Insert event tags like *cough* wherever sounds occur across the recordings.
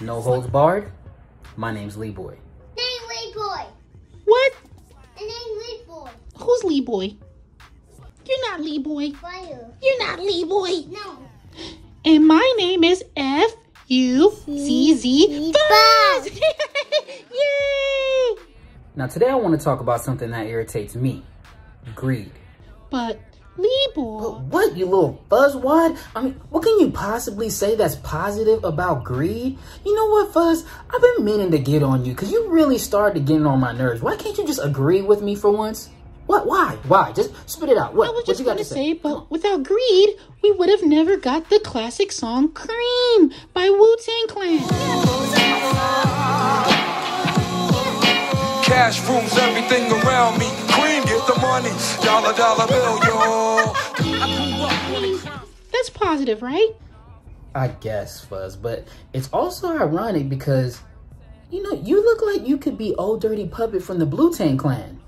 No holds barred. My name's Lee Boy. Name Lee Boy. What? The name Lee Boy. Who's Lee Boy? You're not Lee Boy. Fire. You're not Lee Boy. No. And my name is F U C Z Fuzz. *laughs* Yay! Now today I want to talk about something that irritates me. Greed. But Lee Boy. But what, you little fuzzwad? I mean, what can you possibly say that's positive about greed? You know what, Fuzz? I've been meaning to get on you because you really started getting on my nerves. Why can't you just agree with me for once? What? Why? Why? Just spit it out. What? I was what just you got going to to say? say, but without greed, we would have never got the classic song Cream by Wu Tang Clan. Cash rules everything around me. Cream, get the money. Dollar, dollar bill, yo. That's positive, right? I guess, Fuzz, but it's also ironic because, you know, you look like you could be Old Dirty Puppet from the Blue Tang Clan.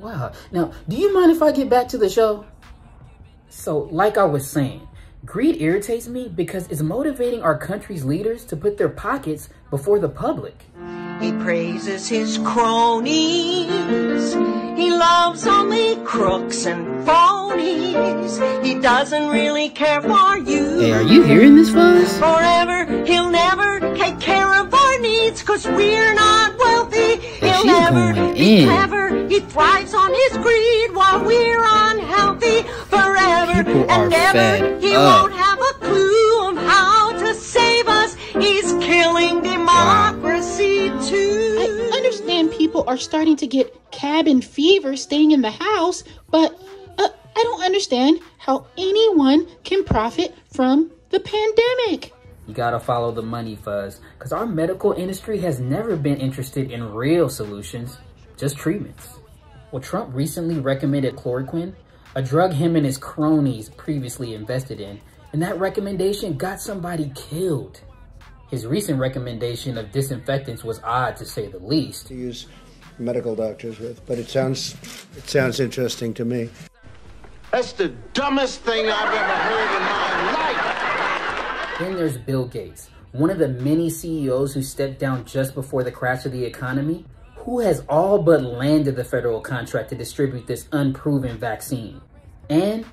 Wow. Now, do you mind if I get back to the show? So, like I was saying, greed irritates me because it's motivating our country's leaders to put their pockets before the public. He praises his cronies. He loves only crooks and phonies. He doesn't really care for you. Hey, are you hearing this, Fuzz? Forever, he'll never take care of our needs, cause we're not wealthy. He'll never going be in. clever. He thrives on his greed while we're unhealthy. Forever People are and ever, fed he up. won't have a clue of how to save us. He's killing democracy too. I understand people are starting to get cabin fever staying in the house, but uh, I don't understand how anyone can profit from the pandemic. You gotta follow the money, Fuzz, because our medical industry has never been interested in real solutions, just treatments. Well, Trump recently recommended chloroquine, a drug him and his cronies previously invested in, and that recommendation got somebody killed. His recent recommendation of disinfectants was odd to say the least. to use medical doctors with, but it sounds it sounds interesting to me. That's the dumbest thing I've ever heard in my life. Then there's Bill Gates, one of the many CEOs who stepped down just before the crash of the economy, who has all but landed the federal contract to distribute this unproven vaccine. And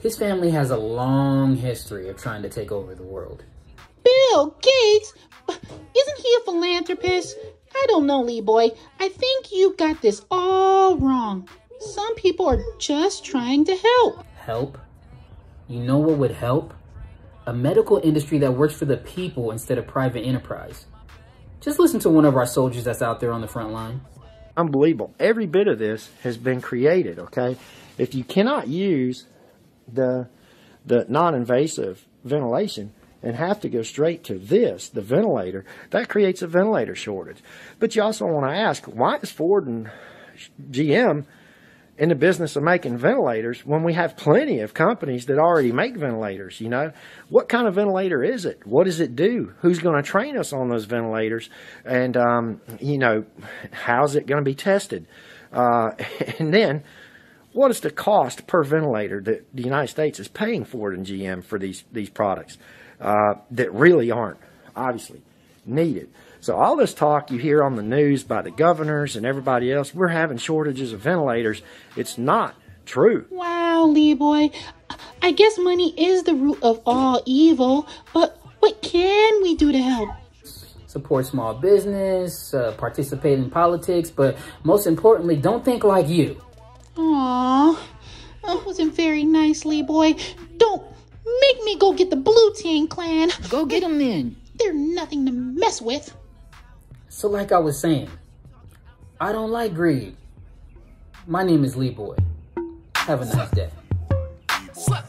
his family has a long history of trying to take over the world. Bill Gates? Isn't he a philanthropist? I don't know, Lee Boy. I think you got this all wrong. Some people are just trying to help. Help? You know what would help? A medical industry that works for the people instead of private enterprise. Just listen to one of our soldiers that's out there on the front line. unbelievable. Every bit of this has been created, okay? If you cannot use the the non-invasive ventilation and have to go straight to this, the ventilator, that creates a ventilator shortage. But you also want to ask, why is Ford and GM in the business of making ventilators when we have plenty of companies that already make ventilators, you know? What kind of ventilator is it? What does it do? Who's going to train us on those ventilators? And, um, you know, how's it going to be tested? Uh, *laughs* and then, what is the cost per ventilator that the United States is paying Ford and GM for these, these products uh, that really aren't obviously needed? So all this talk you hear on the news by the governors and everybody else, we're having shortages of ventilators. It's not true. Wow, Lee Boy. I guess money is the root of all evil, but what can we do to help? Support small business, uh, participate in politics, but most importantly, don't think like you. Aww, that wasn't very nice, Lee Boy. Don't Make me go get the Blue Team Clan. Go get them then. They're nothing to mess with. So like I was saying, I don't like greed. My name is Lee Boy. Have a nice day. Slide.